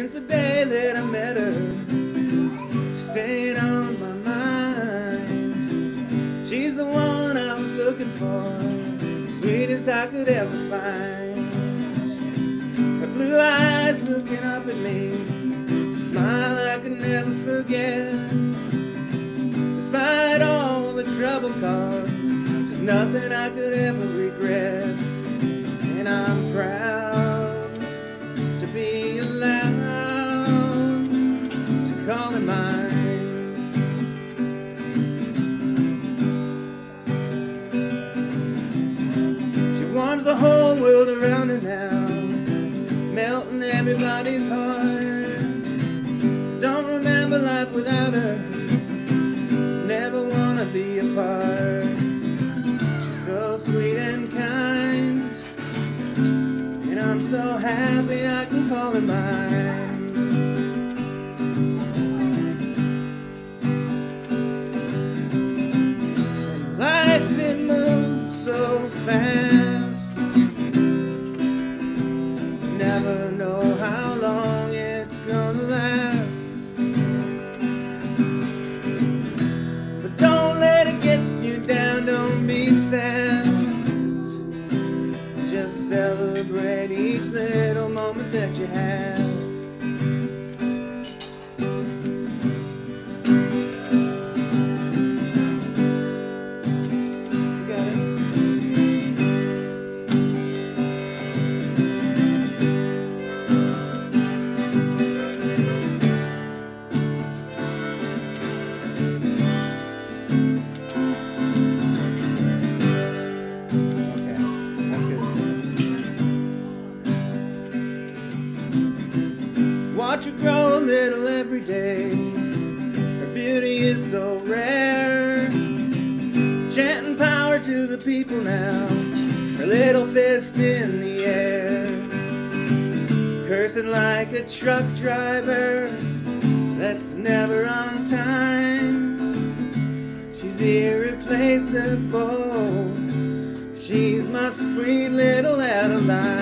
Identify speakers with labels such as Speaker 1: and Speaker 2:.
Speaker 1: since the day that I met her. She's staying on my mind. She's the one I was looking for, sweetest I could ever find. Her blue eyes looking up at me, smile I could never forget. Despite all the trouble caused, just nothing I could ever regret. Everybody's heart. Don't remember life without her, never wanna be apart. She's so sweet and kind, and I'm so happy I can call her mine. Celebrate each little moment that you have. Watch her grow a little every day. Her beauty is so rare. Chanting power to the people now. Her little fist in the air. Cursing like a truck driver that's never on time. She's irreplaceable. She's my sweet little Adeline.